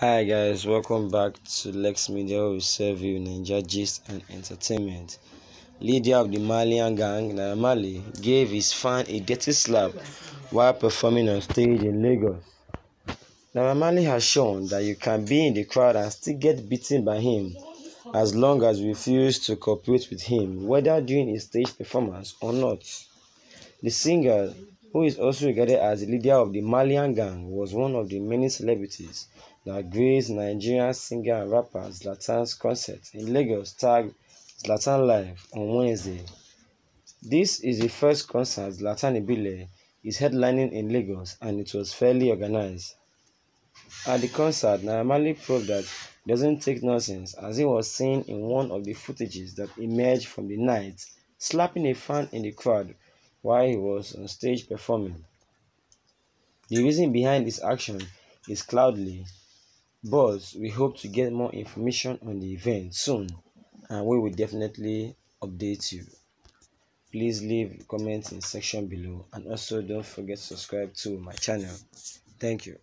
Hi guys, welcome back to Lexx Media we serve you Naija gist and entertainment. Leader of the Marlian gang, Naira Marley, gave his fan a dirty slap while performing on stage in Lagos. Naira Marley has shown that you can be in the crowd and still get beaten by him as long as you refuse to cooperate with him, whether during a stage performance or not. The singer, who is also regarded as the leader of the Marlian gang, was one of the many celebrities that graced Nigerian singer and rapper Zlatan's concert in Lagos tagged Zlatan Live on Wednesday. This is the first concert Zlatan Ibile is headlining in Lagos and it was fairly organized. At the concert, Naira proved that doesn't take nonsense as he was seen in one of the footages that emerged from the night slapping a fan in the crowd while he was on stage performing. The reason behind this action is cloudy, but we hope to get more information on the event soon and we will definitely update you. Please leave comments in section below and also don't forget to subscribe to my channel. Thank you